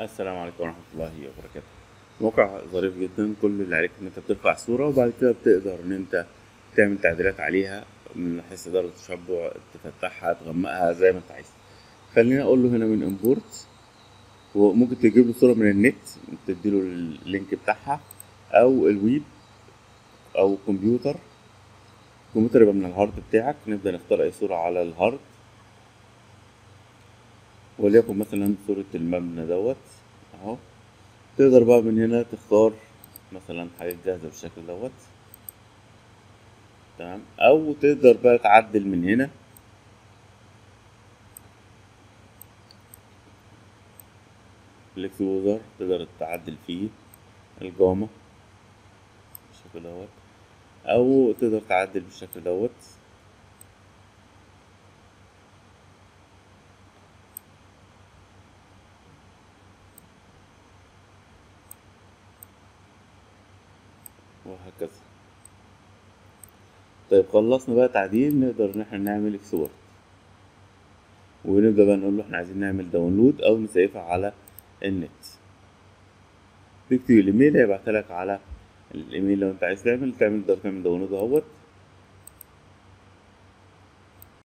السلام عليكم ورحمة الله وبركاته. موقع ظريف جدا كل اللي عليك إن أنت بترفع صورة وبعد كده بتقدر إن أنت تعمل تعديلات عليها من حيث درجة التشبع تفتحها تغمقها زي ما أنت عايز. خليني أقول له هنا من import وممكن تجيب له صورة من النت تديله ال link بتاعها أو الويب أو كمبيوتر الكمبيوتر يبقى من ال hard بتاعك نبدأ نختار أي صورة على ال hard وليكن مثلا صورة المبنى دوت أهو. تقدر بقى من هنا تختار مثلا حاجات جاهزة بالشكل دوت. تمام؟ أو تقدر بقى تعدل من هنا. ال exposure تقدر تعدل فيه الجامة بالشكل دوت. أو تقدر تعدل بالشكل دوت. وهكذا. طيب خلصنا بقى تعديل نقدر إن إحنا نعمل export ونبدأ بقى نقول له إحنا عايزين نعمل download أو نسيفها على النت. تكتب الإيميل هيبعتها لك على الإيميل لو أنت عايز تعمل تعمل تعمل download أهوت.